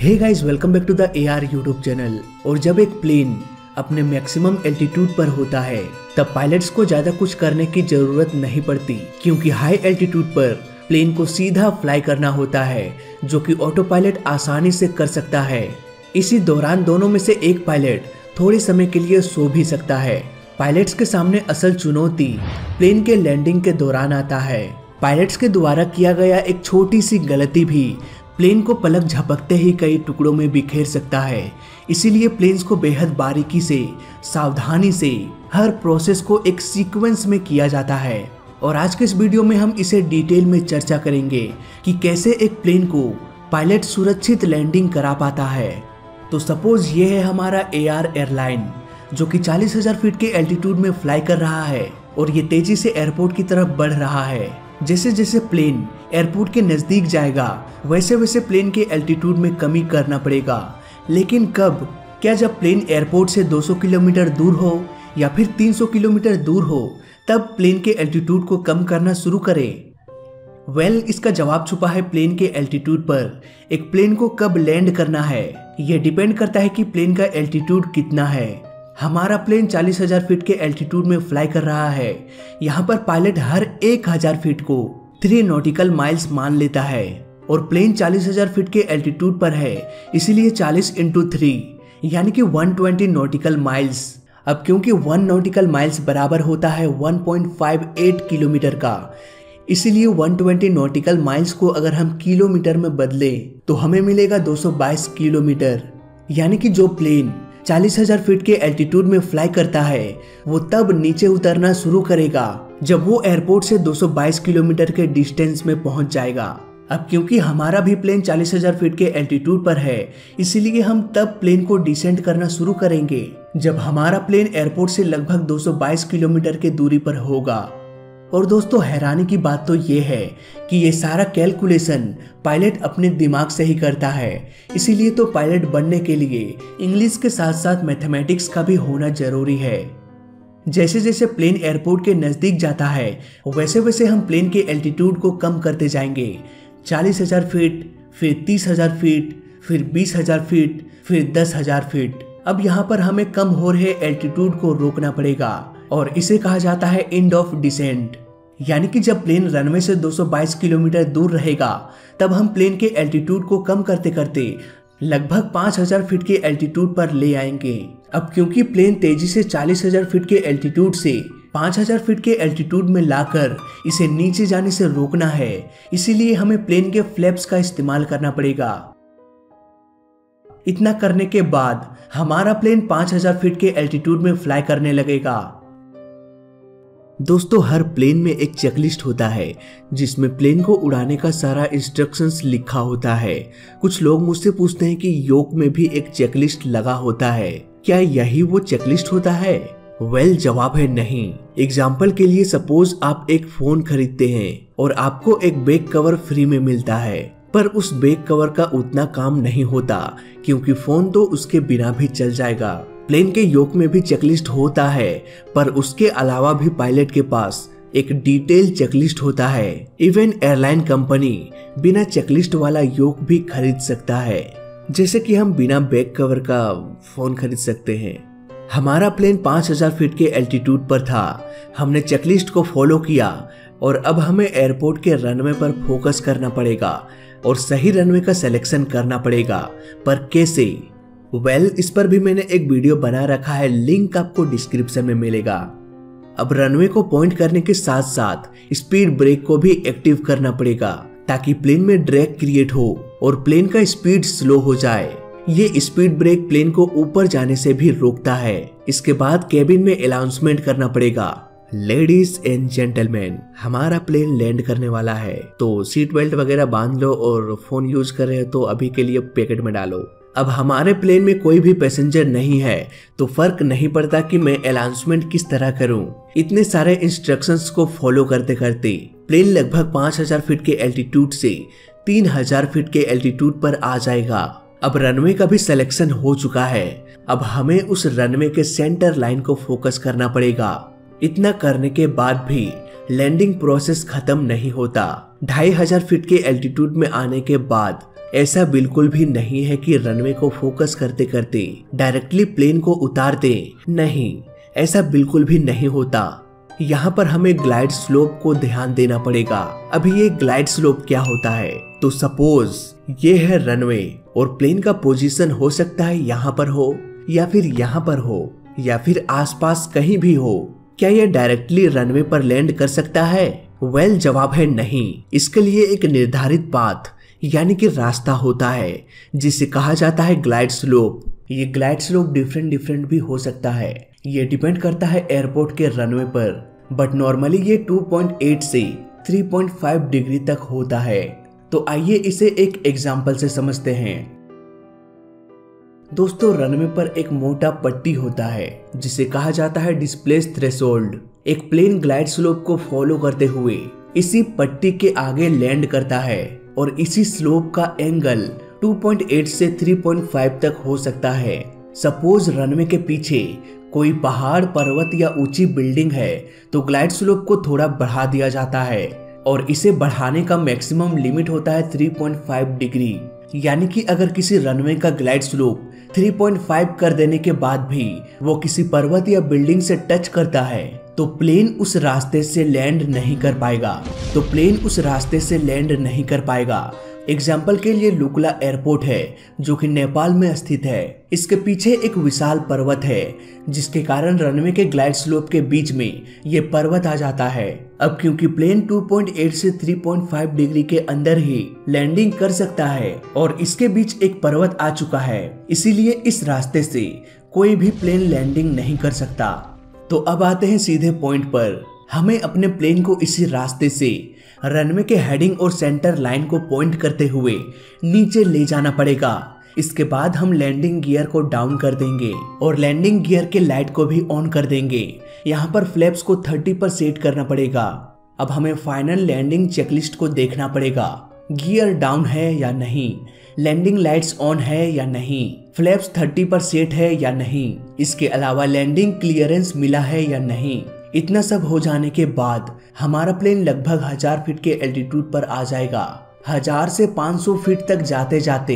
Hey guys welcome back to the A R YouTube channel और जब एक plane अपने मैक्सिमम एल्टीट्यूड पर होता है, तब पायलट्स को ज़्यादा कुछ करने की ज़रूरत नहीं पड़ती, क्योंकि हाई एल्टीट्यूड पर प्लेन को सीधा फ्लाई करना होता है, जो कि ऑटो पायलट आसानी से कर सकता है। इसी दौरान दोनों में से एक पायलट थोड़े समय के लिए सो भी सकता है। पायलट्स के सामने असल चुनौती प्लेन के लैंडिंग के दौरान आता है। पायलट्स के द्वारा किया गया एक छोटी सी गलती भी प्लेन को पलक झपकते ही कई टुकड़ों में बिखेर सकता है। इसीलिए प्लेन्स को बेहद बारीकी से सावधानी से हर प्रोसेस को एक सीक्वेंस में किया जाता है। और आज के इस वीडियो में हम इसे डिटेल में चर्चा करेंगे कि कैसे एक प्लेन को पायलट सुरक्षित लैंडिंग करा पाता है। तो सपोज़ ये है हमारा एआर एयरलाइन जो कि 40,000 फीट के एल्टीट्यूड में फ्लाई कर रहा है और ये तेज़ी से एयरपोर्ट की तरफ़ बढ़ रहा है। जैसे जैसे प्लेन एयरपोर्ट के नज़दीक जाएगा वैसे वैसे प्लेन के एल्टीट्यूड में कमी करना पड़ेगा। लेकिन कब? क्या जब प्लेन एयरपोर्ट से 200 किलोमीटर दूर हो या फिर 300 किलोमीटर दूर हो तब प्लेन के एल्टीट्यूड को कम करना शुरू करे? वेल well, इसका जवाब छुपा है प्लेन के एल्टीट्यूड पर। एक प्लेन को कब लैंड करना है? यह डिपेंड करता है कि प्लेन का एल्टीट्यूड कितना है। हमारा प्लेन 40,000 फीट के एल्टीट्यूड में फ्लाई कर रहा है। यहाँ पर पायलट हर 1,000 फीट को थ्री नॉटिकल माइल्स मान लेता है और प्लेन 40,000 फीट के एल्टीट्यूड पर है इसीलिए 40 इंटू थ्री यानी कि 120 नॉटिकल माइल्स अब क्योंकि वन नॉटिकल माइल्स बराबर होता है 1.58 किलोमीटर का इसीलिए 120 नॉटिकल माइल्स को अगर हम किलोमीटर में बदले तो हमें मिलेगा 222 किलोमीटर यानी कि जो प्लेन चालीस हज़ार फीट के एल्टीट्यूड में फ्लाई करता है। वो तब नीचे उतरना शुरू करेगा, जब वो एयरपोर्ट से 222 किलोमीटर के डिस्टेंस में पहुँच जाएगा। अब क्योंकि हमारा भी प्लेन चालीस हज़ार फीट के एल्टीट्यूड पर है, इसीलिए हम तब प्लेन को डिसेंड करना शुरू करेंगे, जब हमारा प्लेन एयरपोर्ट से लगभग 222 किलोमीटर के दूरी पर होगा। और दोस्तों, हैरानी की बात तो ये है कि ये सारा कैलकुलेशन पायलट अपने दिमाग से ही करता है। इसीलिए तो पायलट बनने के लिए इंग्लिश के साथ साथ मैथमेटिक्स का भी होना ज़रूरी है। जैसे जैसे प्लेन एयरपोर्ट के नज़दीक जाता है वैसे वैसे हम प्लेन के एल्टीट्यूड को कम करते जाएँगे। चालीस हज़ार फीट फिर तीस हज़ार फीट फिर बीस हज़ार फीट फिर दस हज़ार फीट अब यहाँ पर हमें कम हो रहे एल्टीट्यूड को रोकना पड़ेगा। और इसे कहा जाता है एंड ऑफ़ डिसेंट यानी कि जब प्लेन रनवे से 222 किलोमीटर दूर रहेगा, तब हम प्लेन के एल्टीट्यूड को कम करते करते लगभग 5000 फीट के एल्टीट्यूड पर ले आएँगे। अब क्योंकि प्लेन तेज़ी से 40000 फीट के एल्टीट्यूड से 5000 फीट के एल्टीट्यूड में लाकर इसे नीचे जाने से रोकना है, इसीलिए हमें प्लेन के फ्लैप्स का इस्तेमाल करना पड़ेगा। इतना करने के बाद हमारा प्लेन 5000 फीट के एल्टीट्यूड में फ्लाई करने लगेगा। दोस्तों हर प्लेन में एक चेकलिस्ट होता है जिसमें प्लेन को उड़ाने का सारा इंस्ट्रक्शंस लिखा होता है। कुछ लोग मुझसे पूछते हैं कि योग में भी एक चेकलिस्ट लगा होता है। क्या यही वो चेकलिस्ट होता है? वेल well, जवाब है नहीं। एग्ज़ाम्पल के लिए सपोज़ आप एक फ़ोन खरीदते हैं और आपको एक बैक कवर फ्री में मिलता है। पर उस बैक कवर का उतना काम नहीं होता क्योंकि फ़ोन तो उसके बिना भी चल जाएगा। प्लेन के योग में भी चेकलिस्ट होता है, पर उसके अलावा भी पायलट के पास एक डिटेल चेकलिस्ट होता है। इवन एयरलाइन कंपनी बिना चेकलिस्ट वाला योग भी खरीद सकता है। जैसे कि हम बिना बैक कवर का फ़ोन खरीद सकते हैं। हमारा प्लेन 5000 फीट के एल्टीट्यूड पर था। हमने चेकलिस्ट को फॉलो किया और अब हमें एयरपोर्ट के रनवे पर फोकस करना पड़ेगा और सही रनवे का सिलेक्शन करना पड़ेगा। पर कैसे? वेल well, इस पर भी मैंने एक वीडियो बना रखा है लिंक आपको डिस्क्रिप्शन में मिलेगा। अब रनवे को पॉइंट करने के साथ साथ स्पीड ब्रेक को भी एक्टिव करना पड़ेगा ताकि प्लेन में ड्रैग क्रिएट हो और प्लेन का स्पीड स्लो हो जाए। ये स्पीड ब्रेक प्लेन को ऊपर जाने से भी रोकता है। इसके बाद केबिन में अनाउंसमेंट करना पड़ेगा। लेडीज़ एंड जेंटलमैन हमारा प्लेन लैंड करने वाला है। तो सीट बेल्ट वगैरह बाँध लो और फ़ोन यूज़ कर रहे हो तो अभी के लिए पैकेट में डालो। अब हमारे प्लेन में कोई भी पैसेंजर नहीं है तो फ़र्क नहीं पड़ता कि मैं अनाउंसमेंट किस तरह करूँ। इतने सारे इंस्ट्रक्शंस को फॉलो करते करते प्लेन लगभग 5000 फीट के एल्टीट्यूड से 3000 फीट के एल्टीट्यूड पर आ जाएगा। अब रनवे का भी सिलेक्शन हो चुका है। अब हमें उस रनवे के सेंटर लाइन को फोकस करना पड़ेगा। इतना करने के बाद भी लैंडिंग प्रोसेस खत्म नहीं होता। ढाई हज़ार फीट के एल्टीट्यूड में आने के बाद ऐसा बिल्कुल भी नहीं है कि रनवे को फोकस करते करते डायरेक्टली प्लेन को उतार दे नहीं ऐसा बिल्कुल भी नहीं होता। यहाँ पर हमें ग्लाइड स्लोप को ध्यान देना पड़ेगा। अभी ये ग्लाइड स्लोप क्या होता है? तो सपोज़ ये है रनवे और प्लेन का पोजीशन हो सकता है यहाँ पर हो या फिर यहाँ पर हो या फिर आसपास कहीं भी हो। क्या यह डायरेक्टली रनवे पर लैंड कर सकता है? वेल well, जवाब है नहीं। इसके लिए एक निर्धारित पाथ यानी कि रास्ता होता है, जिसे कहा जाता है ग्लाइड स्लोप। ये ग्लाइड स्लोप डिफरेंट डिफरेंट भी हो सकता है। ये डिपेंड करता है एयरपोर्ट के रनवे पर। बट नॉर्मली ये 2.8 से 3.5 डिग्री तक होता है। तो आइए इसे एक एग्ज़ाम्पल से समझते हैं। दोस्तों रनवे पर एक मोटा पट्टी होता है, जिसे कहा जाता है डिस्प्लेस थ्रेशोल्ड एक प्लेन ग्लाइड स्लोप को फॉलो करते हुए इसी पट्टी के आगे लैंड करता है। और इसी स्लोप का एंगल 2.8 से 3.5 तक हो सकता है। सपोज़ रनवे के पीछे कोई पहाड़, पर्वत या ऊँची बिल्डिंग है तो ग्लाइड स्लोप को थोड़ा बढ़ा दिया जाता है और इसे बढ़ाने का मैक्सिमम लिमिट होता है 3.5 डिग्री यानी कि अगर किसी रनवे का ग्लाइड स्लोप 3.5 कर देने के बाद भी वो किसी पर्वत या बिल्डिंग से टच करता है तो प्लेन उस रास्ते से लैंड नहीं कर पाएगा। तो प्लेन उस रास्ते से लैंड नहीं कर पाएगा। एग्ज़ाम्पल के लिए लुकला एयरपोर्ट है, जो कि नेपाल में स्थित है। इसके पीछे एक विशाल पर्वत है, जिसके कारण रनवे के ग्लाइड स्लोप के बीच में ये पर्वत आ जाता है। अब क्योंकि प्लेन 2.8 से 3.5 डिग्री के अंदर ही लैंडिंग कर सकता है, और इसके बीच एक पर्वत आ चुका है। इसीलिए इस रास्ते से कोई भी प्लेन लैंडिंग नहीं कर सकता। तो अब आते हैं सीधे पॉइंट पर। हमें अपने प्लेन को इसी रास्ते से रनवे के हेडिंग और सेंटर लाइन को पॉइंट करते हुए नीचे ले जाना पड़ेगा। इसके बाद हम लैंडिंग गियर को डाउन कर देंगे और लैंडिंग गियर के लाइट को भी ऑन कर देंगे। यहाँ पर फ्लैप्स को 30 पर सेट करना पड़ेगा। अब हमें फाइनल लैंडिंग चेकलिस्ट को देखना पड़ेगा। गियर डाउन है या नहीं? लैंडिंग लाइट्स ऑन है या नहीं? फ्लैप्स 30 पर सेट है या नहीं? इसके अलावा लैंडिंग क्लियरेंस मिला है या नहीं? इतना सब हो जाने के बाद हमारा प्लेन लगभग हज़ार फीट के एल्टीट्यूड पर आ जाएगा। हज़ार से 500 फीट तक जाते जाते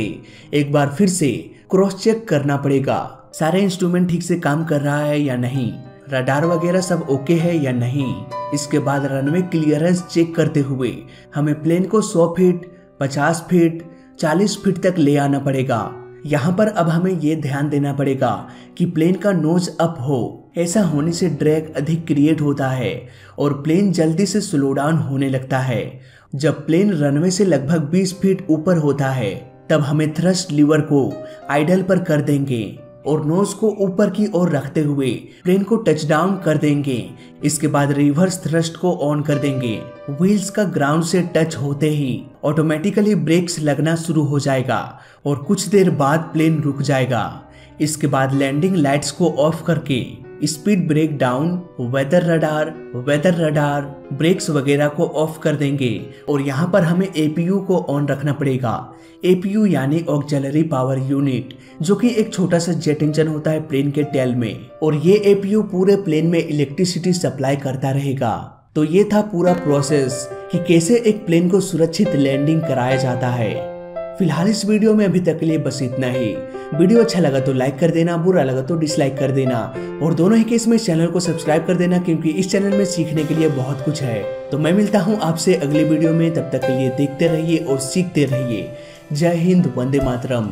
एक बार फिर से क्रॉस चेक करना पड़ेगा। सारे इंस्ट्रूमेंट ठीक से काम कर रहा है या नहीं? रडार वगैरह सब ओके है या नहीं? इसके बाद रनवे क्लियरेंस चेक करते हुए हमें प्लेन को 100 फीट 50 फीट 40 फीट तक ले आना पड़ेगा। यहाँ पर अब हमें ये ध्यान देना पड़ेगा कि प्लेन का नोज़ अप हो, ऐसा होने से ड्रैग अधिक क्रिएट होता है और प्लेन जल्दी से स्लो डाउन होने लगता है। जब प्लेन रनवे से लगभग 20 फीट ऊपर होता है, तब हमें थ्रस्ट लीवर को आइडल पर कर देंगे। और नोज़ को ऊपर की ओर रखते हुए प्लेन को टच डाउन कर देंगे। इसके बाद रिवर्स थ्रस्ट को ऑन कर देंगे। व्हील्स का ग्राउंड से टच होते ही ऑटोमेटिकली ब्रेक्स लगना शुरू हो जाएगा और कुछ देर बाद प्लेन रुक जाएगा। इसके बाद लैंडिंग लाइट्स को ऑफ़ करके speed brake down, weather radar weather radar, brakes वगैरह को ऑफ़ कर देंगे। और यहाँ पर हमें एपीयू को ऑन रखना पड़ेगा। एपीयू यानी ऑक्सिलरी पावर यूनिट जो कि एक छोटा सा जेट इंजन होता है प्लेन के टेल में। और ये एपीयू पूरे प्लेन में इलेक्ट्रिसिटी सप्लाई करता रहेगा। तो ये था पूरा प्रोसेस कि कैसे एक प्लेन को सुरक्षित लैंडिंग कराया जाता है। फ़िलहाल इस वीडियो में अभी तक के लिए बस इतना ही। वीडियो अच्छा लगा तो लाइक कर देना, बुरा लगा तो डिसलाइक कर देना। और दोनों ही केस में चैनल को सब्सक्राइब कर देना, क्योंकि इस चैनल में सीखने के लिए बहुत कुछ है। तो मैं मिलता हूँ आपसे अगले वीडियो में, तब तक के लिए देखते रहिए और सीखते रहिए। जय हिंद, वंदे मातरम।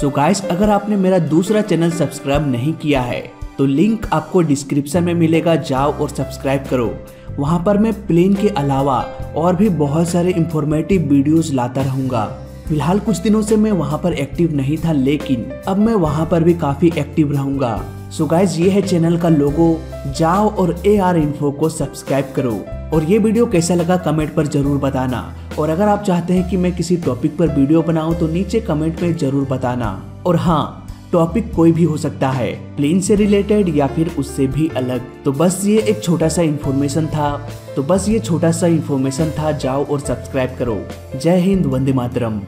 सो गाइस अगर आपने मेरा दूसरा चैनल सब्सक्राइब नहीं किया है तो लिंक आपको डिस्क्रिप्शन में मिलेगा, जाओ और सब्सक्राइब करो। वहाँ पर मैं प्लेन के अलावा और भी बहुत सारे इंफॉर्मेटिव वीडियोस लाता रहूँगा। फ़िलहाल कुछ दिनों से मैं वहाँ पर एक्टिव नहीं था, लेकिन अब मैं वहाँ पर भी काफ़ी एक्टिव रहूँगा। सो गाइज़ ये है चैनल का लोगो जाओ और ए आर इन्फो को सब्सक्राइब करो। और ये वीडियो कैसा लगा कमेंट पर ज़रूर बताना। और अगर आप चाहते हैं कि मैं किसी टॉपिक पर वीडियो बनाऊँ तो नीचे कमेंट में ज़रूर बताना। और हाँ टॉपिक कोई भी हो सकता है प्लेन से रिलेटेड या फिर उससे भी अलग। तो बस ये एक छोटा सा इन्फॉर्मेशन था। तो बस ये छोटा सा इन्फॉर्मेशन था, जाओ और सब्सक्राइब करो। जय हिंद, वंदे मातरम।